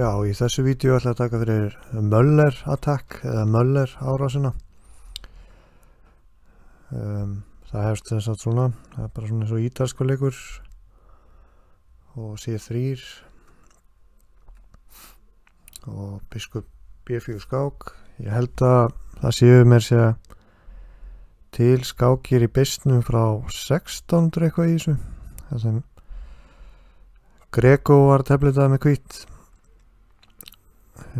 Já, í þessu vídeo ætla ég að taka fyrir Möller attack eða Möller árásina. Um, það hefst þess að svona, það er bara svona eins og ítalsku leikur og C3 og biskup B4 skák. Ég held að það séu mér sé til skákir í bestnum frá 16 eitthvað í þessu. Það sem Grego var teflitað með kvitt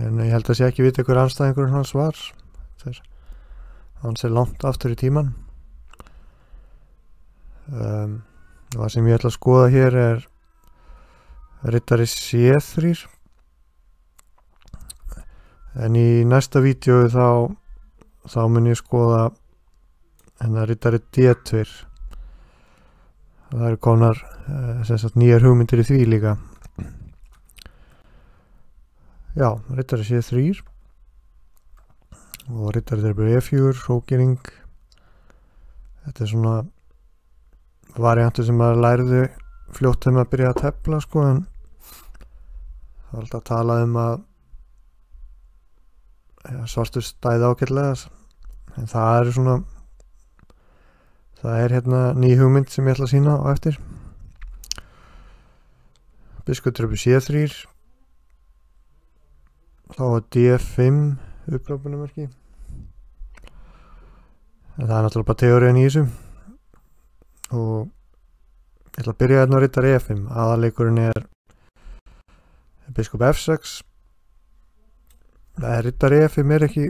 en ég held að sé ekki vita hver anstæðingurinn hans var. Þegar hann sé langt aftur í tíman um, það sem ég ætla að skoða hér er Rittari C3 en í næsta vídeo þá þá mun ég skoða hennar Rittari D2 það eru konar uh, nýjar hugmyndir í því líka Já, rittari sé þrýr og rittari þeir byrja E4, hrókering. Þetta er svona variantu sem maður læriðu fljótt þegar maður byrja að tefla sko en það er alltaf að tala um að ja, svartu stæði ágætlega en það er svona það er hérna ný hugmynd sem ég ætla að sína á eftir. Biskutröpu C3 þá er D5 upplápunumarki en það er náttúrulega bara teóriðan í þessu. Og ég ætla að byrja hérna að rittar E5 aðaleikurinn er biskup F6 rittar E5 er ekki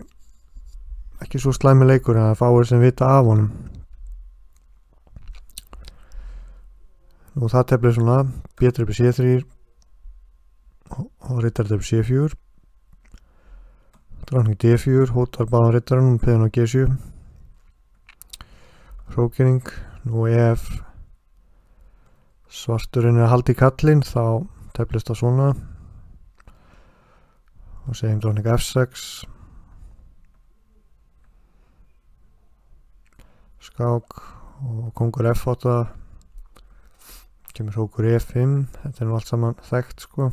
ekki svo slæmi leikur en það fáir sem vita af honum. Og það tefnir svona B3 C3 og rittar C4 Dráning D4, hótar báðan rittarinn, peðan á G7 Hrókering, nú ef svarturinn er halda í kallin þá teflist það svona. Og segjum dráning F6 skák og kongur F8 kemur hrókur E5 þetta er nú allt saman þekkt sko.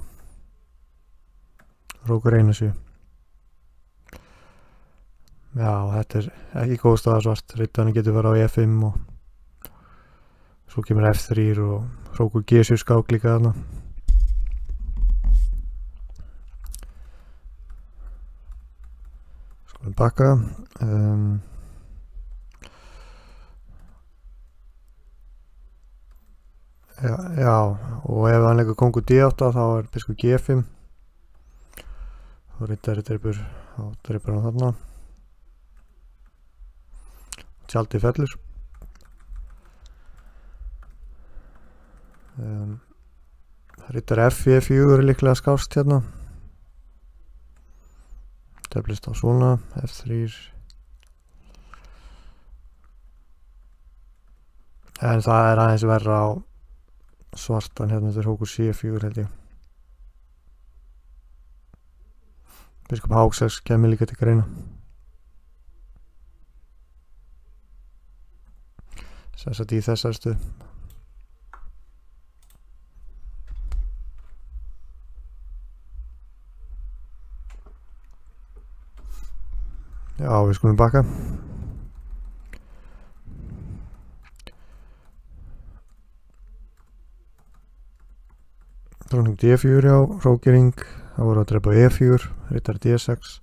Hrókur einu sér Já, þetta er ekki góð staða svart. Rittarni getur verið á E5 og svo kemur F3 og hrókur G7 skák líka þarna. Skulum bakka. Um, já, já, og ef hann leikur kongur D8 þá er biskup G5 og Rittarni dreipur á dreipur á þarna tjaldi fellur. Um, Rittar F4 er líklega skást hérna. Teflist á svona F3 en það er aðeins verra á svartan hérna þetta er hókur C4 held ég. Biskup Háksæks kemur líka til greina þess að í þessar stuð Já, við skulum baka Dróning D4 á Rókering það voru að drepa E4 Rittar D6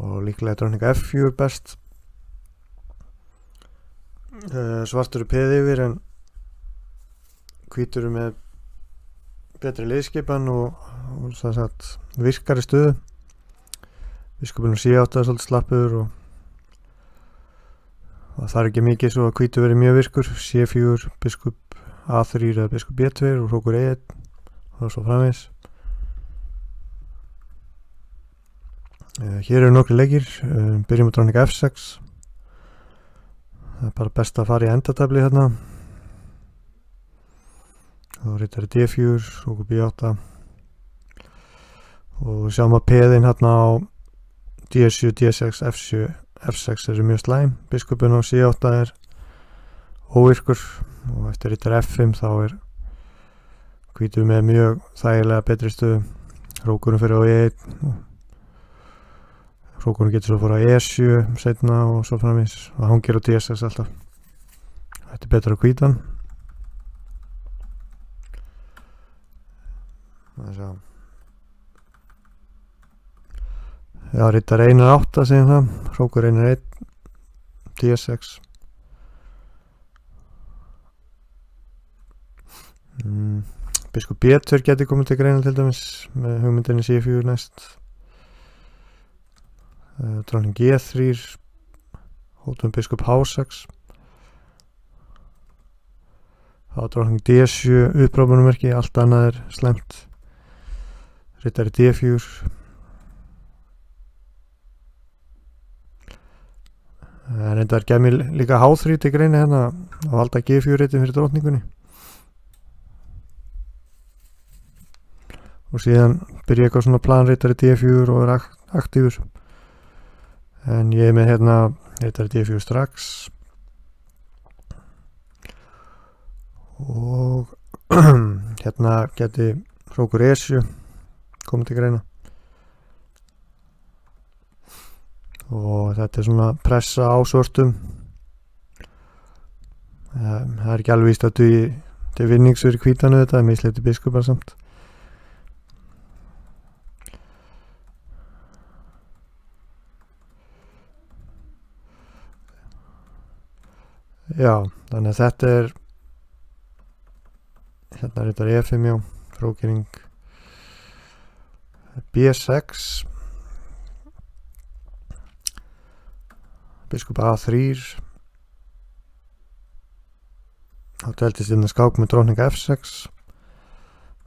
og líklega dróning F4 best uh, svartur er peð yfir en hvítur er með betri liðskipan og, og það satt virkari stöðu. Biskupinu C8 er svolítið slappur og, og það er ekki mikið svo að hvítur verið mjög virkur. C4, biskup A3 eða biskup B2 og hrókur E1 og svo framins uh, hér eru nokkri leikir. Uh, byrjum á dráning F6 það er bara best að fara í endatabli hérna. Og rítar D4 og B8 og sjáum að peðin hérna á D7, D6, F7 F6 eru mjög slæm. Biskupin á C8 er óvirkur. Og eftir rítar F5 þá er hvítur með mjög þægilega betri stöðu. Rókurinn fyrir á E1 Rókurinn getur svo að fara á E7 setna og svo framins og hangir á DSS alltaf. Þetta er betra á hvítan Það er svo. Já, rittar einar átta segjum það. Rókur einar 1 DSX mm. Biskup B2 geti komið til greina til dæmis með hugmyndinni C4 næst dráning G3 hótum biskup H6 þá dráning D7 uppráfunumerki, allt annað er slemt rittari D4 en þetta er gemil líka H3 til greina hérna að valda G4 rittin fyrir drótningunni og síðan byrja eitthvað svona planreitari D4 og er akt aktífur en ég er með hérna reitari D4 strax. Og hérna geti hrókur E7 komið til greina. Og þetta er svona pressa á svörstum það er ekki alveg íst að til vinningsur í kvítanu þetta, það er misleiti biskupar samt Já, þannig að þetta er hérna er þetta E5 já, frókering B6 biskup A3 þá teltist inn að skák með drókning F6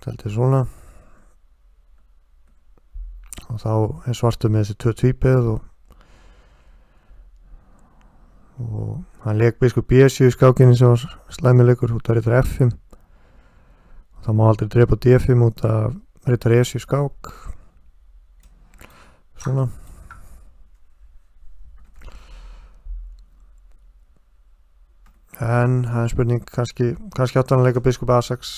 teltist svona. Og þá er svartu með þessi tvö tvípið og og hann leik biskup B7 í skákinni sem var slæmilegur út af rittar F5 og það má aldrei drepa D5 út af rittar E7 skák. Svona. En það er spurning kannski, átt hann að leika biskup A6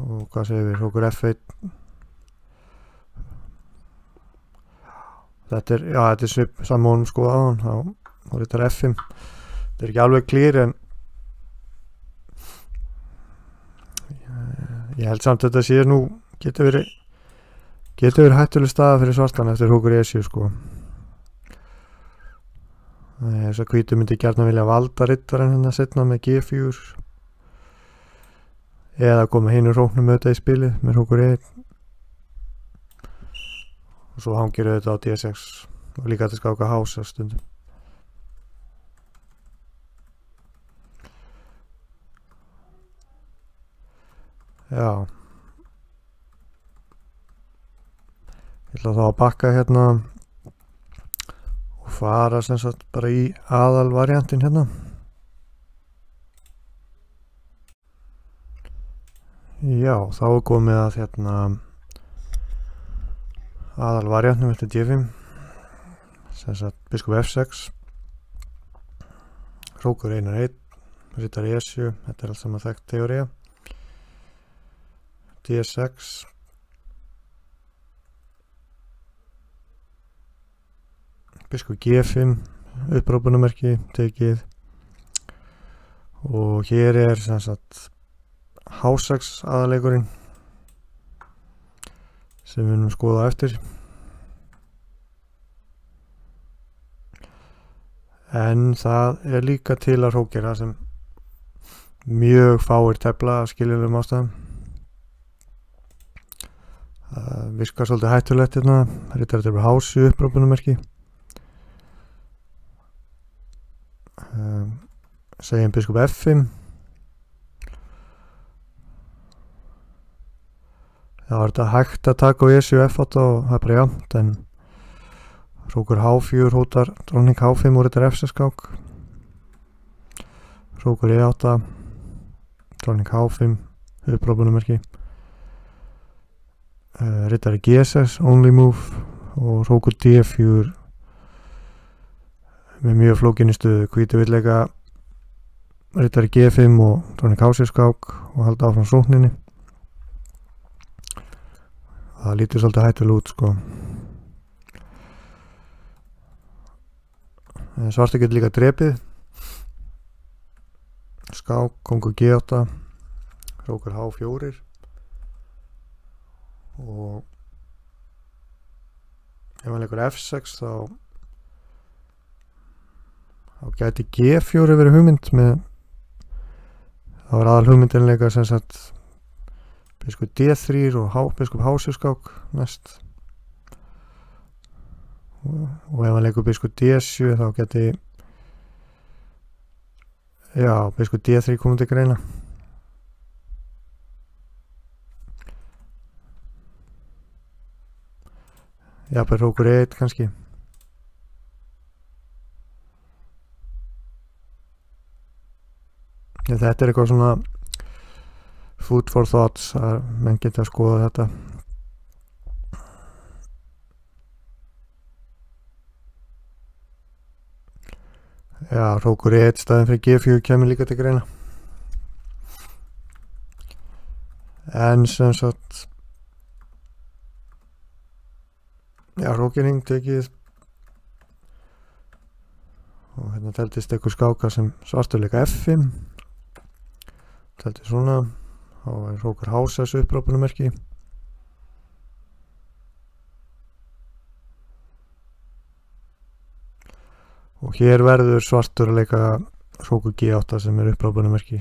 og hvað segir við, hókur F1 þetta er, já, þetta er svip sammónum sko aðan þá voru þetta F5 þetta er ekki alveg klýr en ég held samt að þetta sé nú getur verið getur verið hættuleg staða fyrir svartan eftir hókur E7 sko. Þess að kvítu myndi gærna vilja valda rittar en hérna setna með G4 eða koma hinn úr róknum auðvitað í spilið með hókur E1 og svo hangir auðvitað á D6 og líka þetta skáka hása stundum. Já. Ég ætla þá að bakka hérna og fara sem sagt bara í aðal variantin hérna. Já þá er komið að hérna aðal variantnum eftir D5 sem sagt biskup F6 Rókur einar 1 Rittar E7 þetta er allt saman þekkt teóriða D6 biskup G5 upprópunumerki tekið. Og hér er sem sagt H6 aðalegurinn sem við erum skoða eftir. En það er líka til að hrókjara sem mjög fáir tefla að skiljulegum ástæðum. Það virkar svolítið hættulegt hérna. Það er þetta hásu upprópunumerki segjum biskup F5 það var þetta hægt að taka á ESU F8 og það er bara jæmt en Rókur H4 hótar dróning H5 úr þetta F6 skák Rókur E8 dróning H5 upprópunumerki uh, Rittari G6 only move og Rókur D4 með mjög flókinni stuðu hvítu villega Rittari G5 og Drónik Hásirskák og halda áfram sókninni það lítur svolítið hættul út sko. Svartu getur líka drepið. Skák, kongur G8 hrókur H4 og ef hann leikur F6 þá þá gæti G4 verið hugmynd með þá er aðal hugmyndinleika sem sagt biskup D3 og H, biskup Hásjúskák næst. Og, og ef hann leikur biskup D7 þá geti já, biskup D3 komið til greina. Jafnveg hrókur 1 kannski. Þetta er eitthvað svona food for thoughts að menn geta að skoða þetta. Já, hrókur 1 staðin fyrir G4 kemur líka til greina. En sem sagt Já, rókinning tekið. Og hérna teltist eitthvað skáka sem svartuleika F5 teltist svona þá er rókur hásas upprápunumerki og hér verður svartur að leika rókur G8 sem er upprápunumerki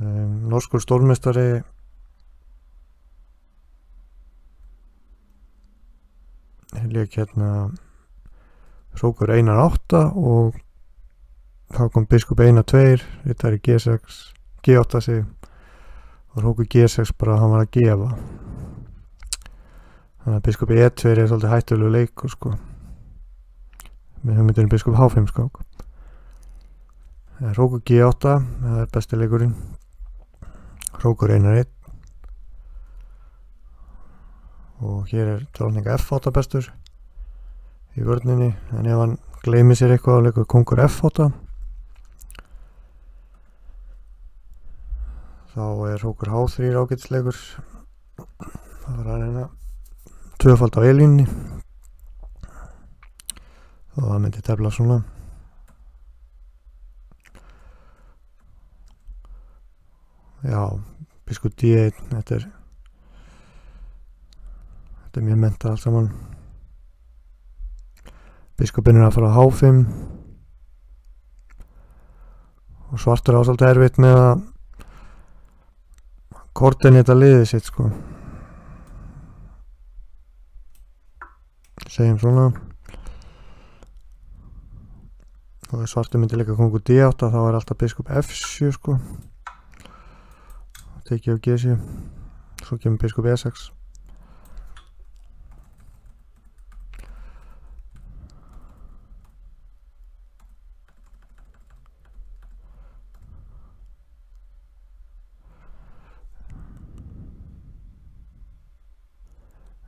um, Norskur stórmestari leik hérna Rókur einar átta og þá kom biskup einar tveir þetta er í G6 G8 sig. Og Rókur G6 bara hann var að gefa. Þannig að biskup E2 er svolítið hættulegu leik og sko. Með hugmyndunum biskup H5 skák Rókur G8 það er besti leikurinn. Rókur einar 1 og hér er dróninga F8 bestur í vörninni. En ef hann gleymið sér eitthvað að leikur kongur F8 þá er hókur H3 ágætsleikur það var að reyna tvöfald á elínni og það myndi tefla svona. Já biskup D1 þetta er þetta er mjög menta allt saman. Biskupin er að fara á H5 og svartur ásald erfitt með að kortin þetta liðið sitt sko. Segjum svona. Og svartur myndi líka kongu D8 þá er alltaf biskup F7 sko. Tekið á G7 svo kemur biskup E6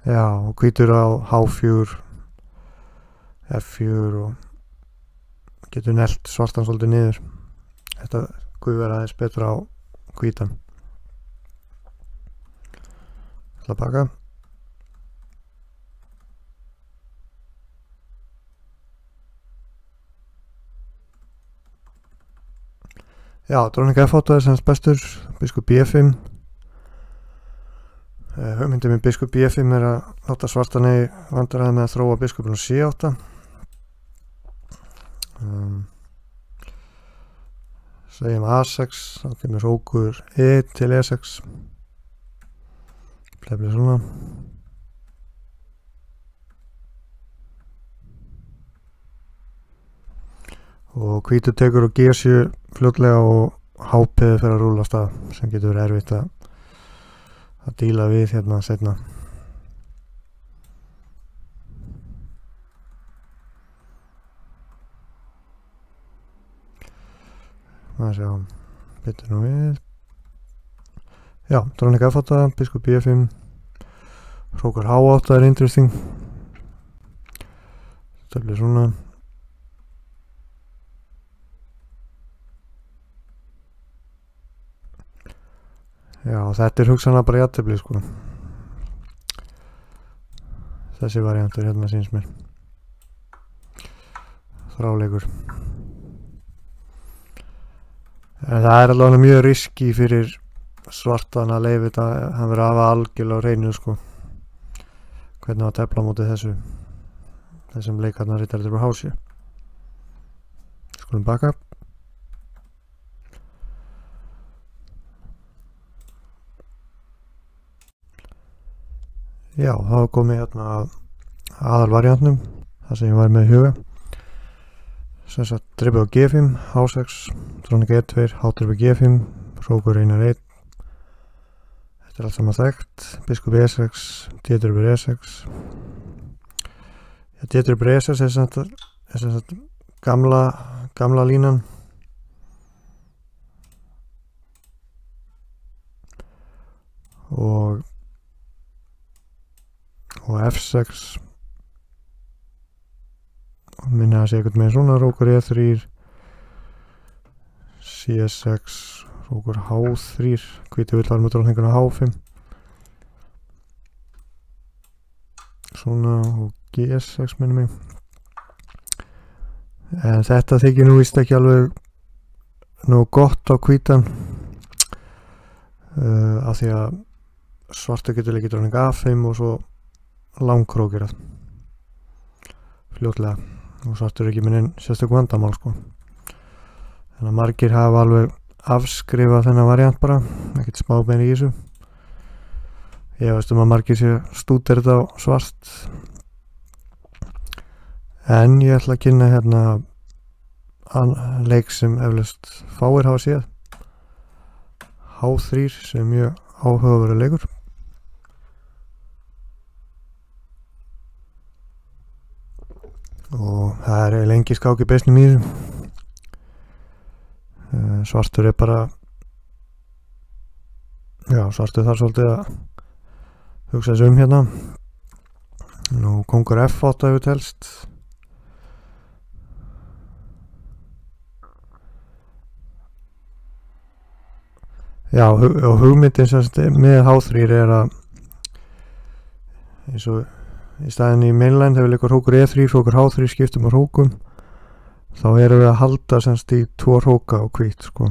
Já, og hvítur á H4 F4 og getur nelt svartan svolítið niður. Þetta guður aðeins betra á hvítan. Það baka. Já, dróninga F8 er semst bestur biskup B5 Eh, hugmyndið með biskup B5 er að láta svartani vandræði með að þróa biskupinu C8 um, segjum A6 þá kemur hókur E til E6 pleflið svona. Og hvítu tekur og G7 fljótlega og hápiði fyrir að rúla stað sem getur verið erfitt að að díla við hérna setna maður sjá. Betur nú við. Já, drónik F8 biskup B5 hrókar H8 er interesting. Þetta blir svona Já, þetta er hugsanlega bara jættibli sko. Þessi variantur hérna síns mér. Þráleikur. En það er alveg mjög riski fyrir svartan að leiði þetta hann verið að hafa algjörlega á reynu sko. Hvernig að tefla mútið þessu þessum leikarnar rítar þetta er hásju skulum baka Já, þá kom ég hérna að aðalvariantnum það sem ég var með í huga. Sem sagt drippið á G5 H6, drónik E2 H-drippið G5, rókur einar 1 þetta er allt saman þekkt. Biskup E6, D-drippið E6 D-drippið E6 er sem sagt gamla, gamla línan. Og og F6 minna að segja eitthvað með svona rókur E3 CS6 rókur H3 hviti vill var með dróninguna H5 svona og G6 minnum mig. En þetta þykir nú vist ekki alveg nú gott á kvítan uh, af því að svartu getur líka dróning A5 og svo langkrókir. Fljótlega. Og svartur ekki minn sérstaklega vandamál sko. Þannig að margir hafa alveg afskrifað þennan variant bara. Ekkert smábein í þessu. Ég veist um að margir sé stútir þetta á svart. En ég ætla að kynna hérna leik sem eflust fáir hafa séð. H3 sem mjög áhugaveru leikur og það er lengi skáki besnum í þessu. Svartur er bara já svartur þarf svolítið að hugsa þessu um hérna. Nú kongur F8 hefur telst. Já og hugmyndin með H3 er að eins og í staðin í mainline þegar við leikur hókur E3 hókur H3 skiptum á hókum þá erum við að halda semst í tvo hóka og hvít sko.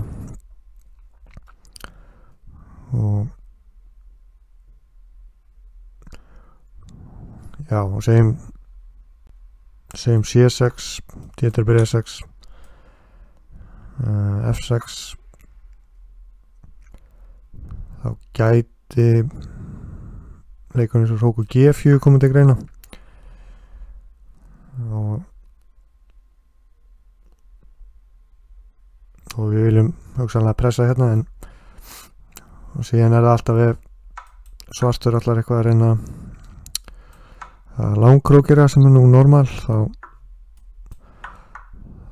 Og já og segjum segjum C6 D-ter byrja 6 uh, F6 þá gæti leikunni sem Róku G4 komið til greina. Og og við viljum hugsanlega pressa hérna en og síðan er það alltaf ef svartur allar eitthvað að reyna að langkrókira sem er nú normal þá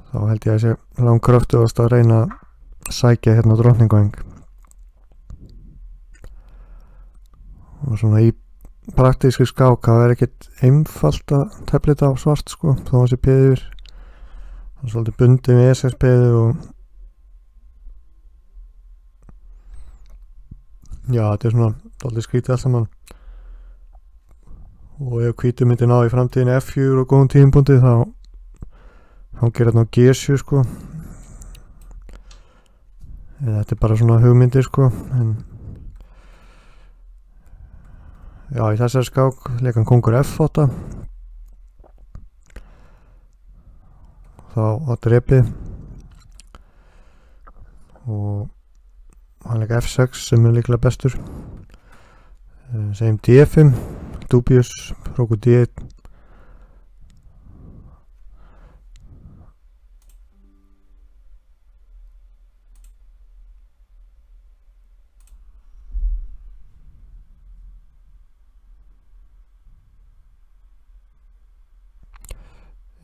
þá held ég að sé langkröftu að reyna að sækja hérna drótningoeng og svona í praktíski skák það er ekkert einfalt að tefla þetta á svart sko þá er þessi peður það er svolítið bundið með SS peðu og já þetta er svona svolítið skrítið allt saman. Og ef kvítu myndi ná í framtíðin F4 og góðum tímpundi þá þá gerir þetta ná G7 sko. Eða þetta er bara svona hugmyndir sko en Já, í þessari skák leikan kongur F8 þá á drepi. Og hann leika F6 sem er líklega bestur. Segjum D5 Dubius, Róku D1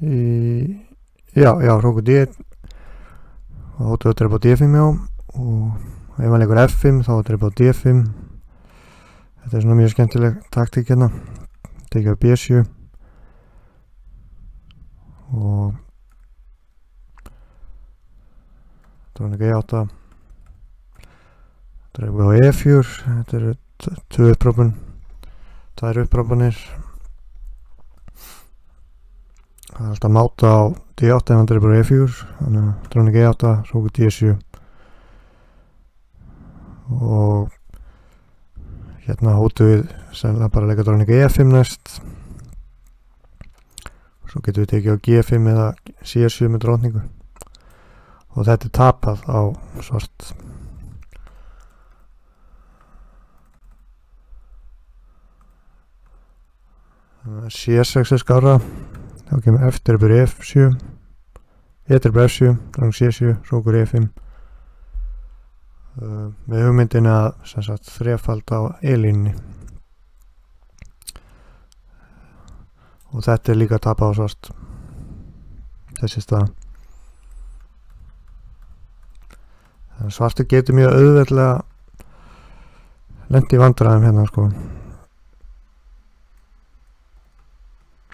Í, já, já, Róku D og að drepa á D5 já. Og ef maður leikur F5 þá drepa á D5 þetta er svona mjög skemmtileg taktík hérna. Tekið á B7 og drónu G8 dreifum við á E4 þetta eru tvö upprópun tvær upprópunir það er alltaf máta á D8 ef hann dreifur á E4 þannig að dróning E8 róku D7 og hérna hótu við sennilega bara að leika dróning E5 næst. Svo getum við tekið á G5 eða C7 með dróningu og þetta er tapað á svart. Þannig að C6 er skára þá kemur eftir byrju F7 eftir byrju F7 drang C7, rókur E5 uh, með hugmyndin að sagt þrefald á E-línni og þetta er líka tapað á svart. Þessi stað að svartu getur mjög auðveldlega lendi vandræðum hérna sko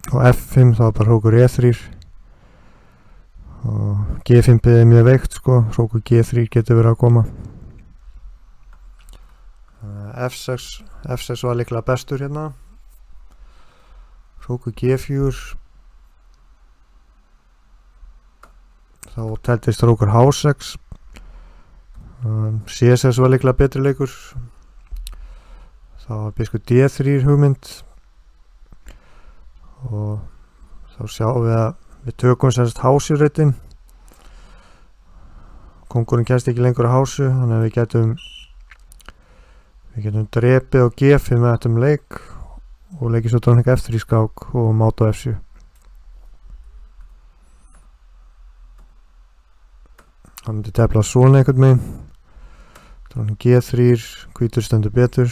og F5 þá er bara hrókur E3 og G5 er mjög veikt sko. Hrókur G3 getur verið að koma. Uh, F6 F6 var líklega bestur hérna. Hrókur G4 þá teltist hrókur H6 um, CSS var líklega betri leikur. Þá var biskup D3 hugmynd og þá sjáum við að við tökum semst hásjurreitin kongurinn kæst ekki lengur á hásu þannig að við getum við getum drepið á G5 með þetta um leik og leikið svo dróning F3 í skák og máta á F7 það myndi tefla svona einhvern megin dróning G3 hvítur stendur betur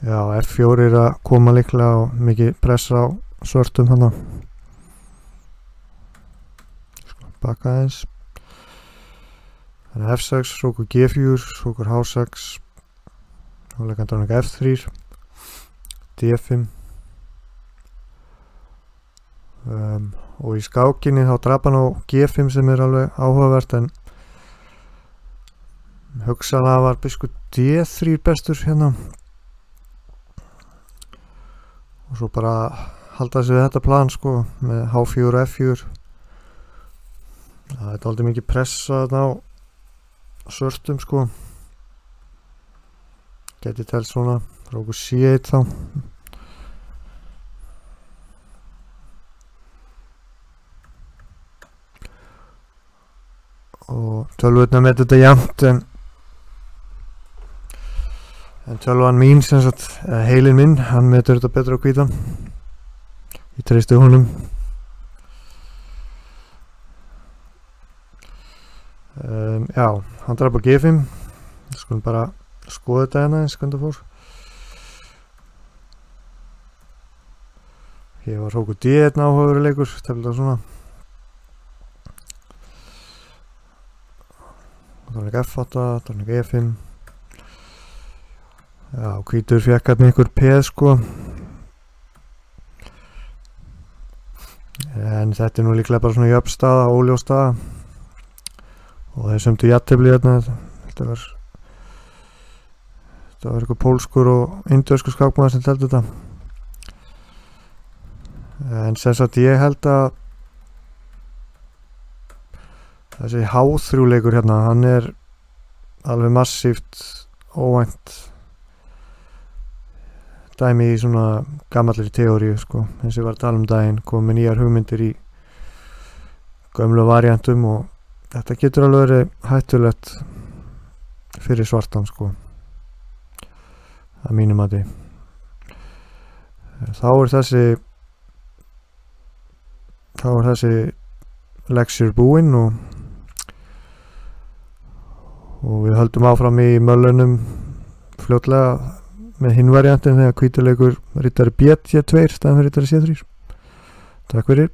já F4 er að koma líklega og mikið pressa á svörtum hana sko baka aðeins. Þannig að F6 rókur G4 rókur H6 og leikar dróning F3 D5 um, og í skákinni þá drapa hann á G5 sem er alveg áhugavert en hugsaðlega var biskup D3 bestur hérna og svo bara halda sig við þetta plan sko með H4 og F4 það er aldrei mikið pressa þarna á svörstum sko. Geti telt svona róku C1 þá. Og tölvutna með þetta jæmt en en tölvan mín heilin minn, hann metur þetta betra á kvítan ég treysti honum. Um, já, hann draf á G5 skulum bara skoða þetta hérna eins hvernig það fór. Hér var hóku D1 áhugaveru leikur tefnilega svona. Tónleik F8 tónleik E5 já, hvítur fekk hérna einhver peð sko. En þetta er nú líklega bara svona jöfnstaða, óljóstaða og þeir sömdu jættibli hérna þetta var þetta var eitthvað pólskur og indöskur skákmaður sem teldi þetta. En sem sagt ég held að þessi háþrjúleikur hérna hann er alveg massíft óvænt dæmi í svona gammallir teóriu sko, eins og ég var að tala um daginn komið nýjar hugmyndir í gömlu variantum og þetta getur alveg verið hættulegt fyrir svartan sko að mínum að því þá er þessi þá er þessi leksjur búinn og og við höldum áfram í möllunum fljótlega með hinn variantin þegar kvítuleikur rittari B2 staðan fyrir rittari C3 Takk fyrir